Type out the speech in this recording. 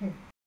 Hmm.